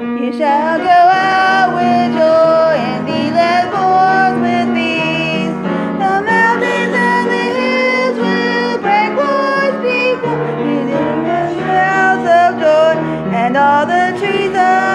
You shall go out with joy and be led forth with peace. The mountains and the hills will break forth before you in the shouts of joy and all the trees of